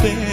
there